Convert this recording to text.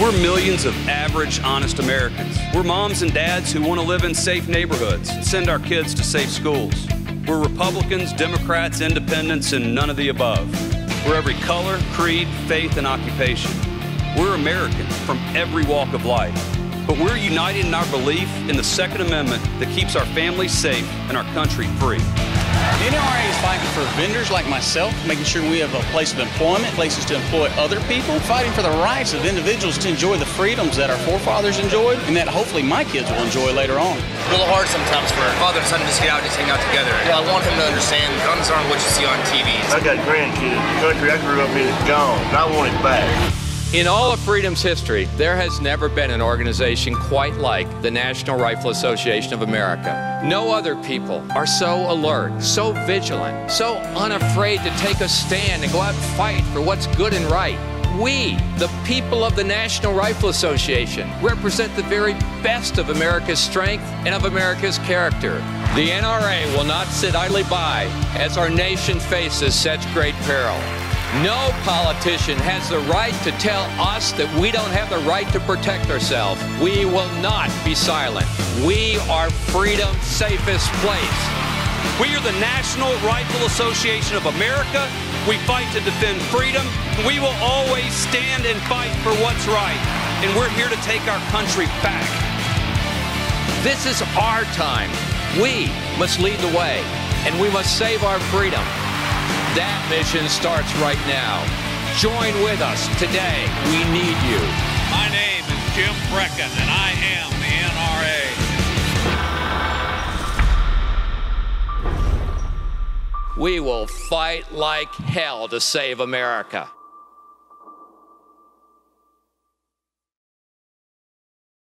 We're millions of average, honest Americans. We're moms and dads who want to live in safe neighborhoods and send our kids to safe schools. We're Republicans, Democrats, Independents, and none of the above. We're every color, creed, faith, and occupation. We're Americans from every walk of life. But we're united in our belief in the Second Amendment that keeps our families safe and our country free. The NRA is fighting for vendors like myself, making sure we have a place of employment, places to employ other people, fighting for the rights of individuals to enjoy the freedoms that our forefathers enjoyed and that hopefully my kids will enjoy later on. It's a little hard sometimes for father and son to just get out and just hang out together. Yeah, I want him to understand guns aren't what you see on TV. I got grandkids. The country I grew up in is gone, and I want it back. In all of freedom's history, there has never been an organization quite like the National Rifle Association of America. No other people are so alert, so vigilant, so unafraid to take a stand and go out and fight for what's good and right. We, the people of the National Rifle Association, represent the very best of America's strength and of America's character. The NRA will not sit idly by as our nation faces such great peril. No politician has the right to tell us that we don't have the right to protect ourselves. We will not be silent. We are freedom's safest place. We are the National Rifle Association of America. We fight to defend freedom. We will always stand and fight for what's right. And we're here to take our country back. This is our time. We must lead the way, and we must save our freedom. That mission starts right now. Join with us today. We need you. My name is Jim Brecken, and I am the NRA. We will fight like hell to save America.